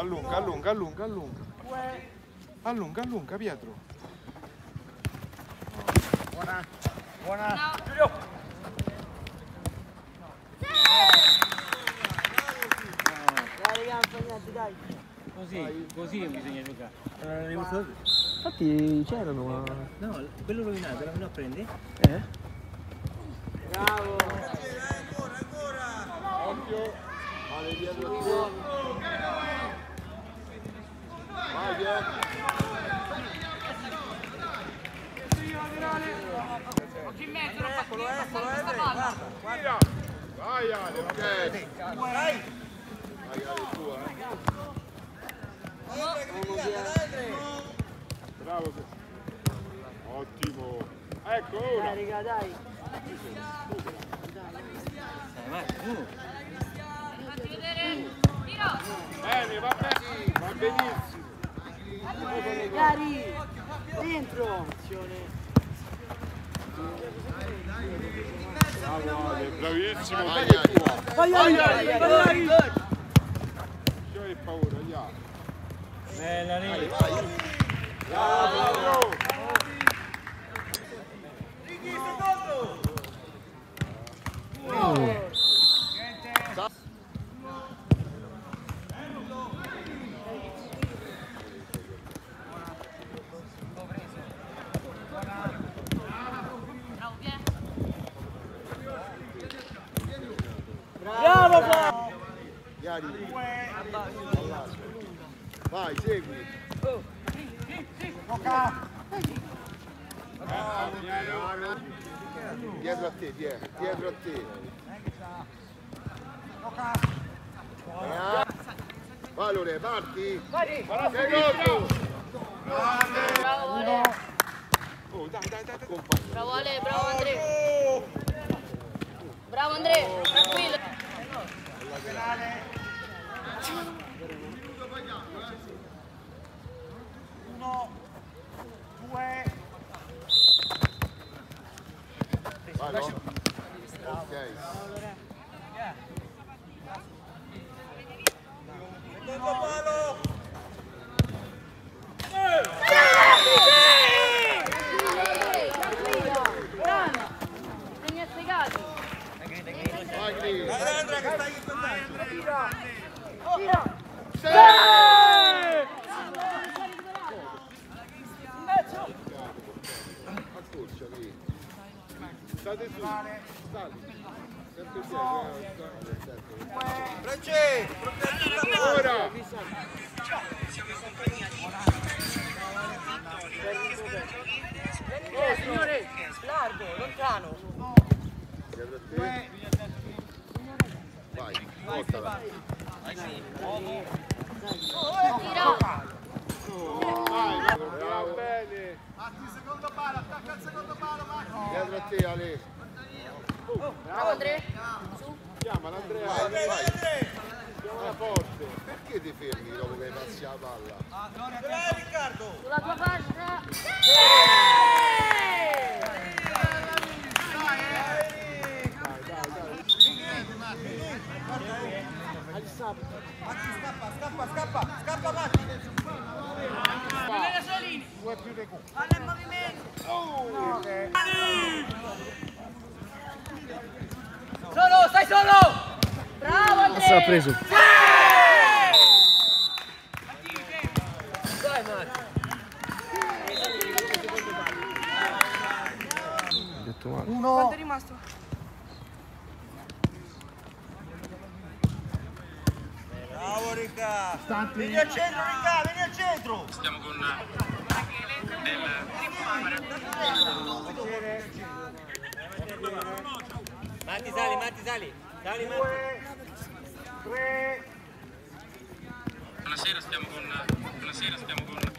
allunga, allunga, allunga, allunga. Allunga, allunga, Pietro. Buona. Buona. Raga, impegnati, dai. Così, così bisogna giocare. Rimasti Infatti c'erano, ma... No, quello rovinato, lo prendi? Eh? Bravo. Occhio. Male dietro a te. Vai, Pietro. Eccolo, eccolo, guarda. Vai, Ale, ok. Vai, Ale, tu, eh. Bravo. Ottimo. Ecco, Dai ora. raga, dai. Dai, vai, uno. Bene, va bene. Va benissimo. Cari. Dentro. Bravissimo. Vai, che tua. Vai, vai, vai, vai. Ci hai paura, ya. Bella lì. Bravo. Bravo, Iari. Vai, segui. Dietro a te, dietro, dietro a te. Vai Lore, parti. Sei pronto? Bravo Ale. Oh, dai, dai, dai, dai. Bravo Ale, bravo Andre. Bravo Andre, tranquillo. Vai, no? Ok. Bravo. Segna segati. Vai, Gri. Accorcia, State. Sempre dietro. eh, state. Ora. Eh, signore, largo, lontano. Dietro a te. Vai, portala. Tira. Vai, bravo. Bene. Dietro a te, Ale. Bravo Andre. Chiamala Andrea. Vai, vai. Chiamala forte. Perché ti fermi dopo che hai passi la palla? Sulla tua fascia. Solo, stai solo! Bravo Andre. Sta preso. Dai, Marco. Ho detto male. Uno. Bravo Ricca. Vieni al centro Ricca, vieni al centro. Matti sali, Matti sali. Sali Matti. Buonasera, stiamo con. Buonasera, stiamo con.